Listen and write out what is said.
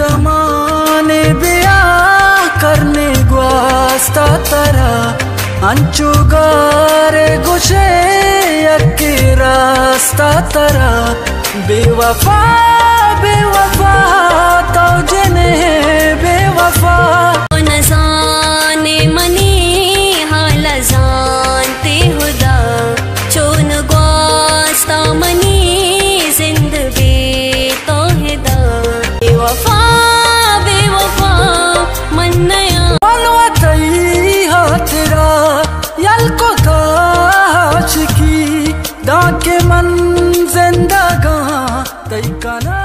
दमाने बिया करने ग्वास्ता तरा अंचुगारे गुशे यकी रास्ता तरा बेवफा बेवफा तो जने बेवफा खुदा के मन ज़िंदा जिंदगा तय कना